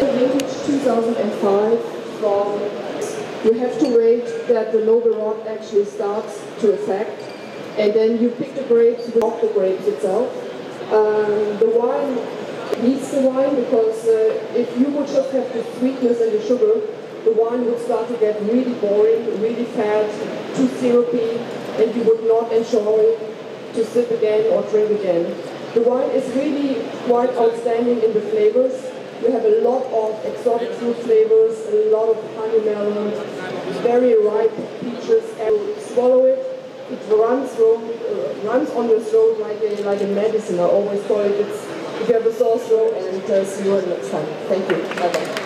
2005 from you have to wait that the noble rot actually starts to affect and then you pick the grapes, off the grapes itself. Um, the wine needs the wine because uh, if you would just have the sweetness and the sugar, the wine would start to get really boring, really fat, too syrupy, and you would not enjoy to sip again or drink again. The wine is really quite outstanding in the flavors. You have a lot of exotic fruit flavors, a lot of honey melon, very ripe peaches, and swallow it. It runs, uh, runs on your throat like a, like a medicine. I always call it, it's, if you have a sore throat, and uh, see you next time. Thank you. Bye-bye.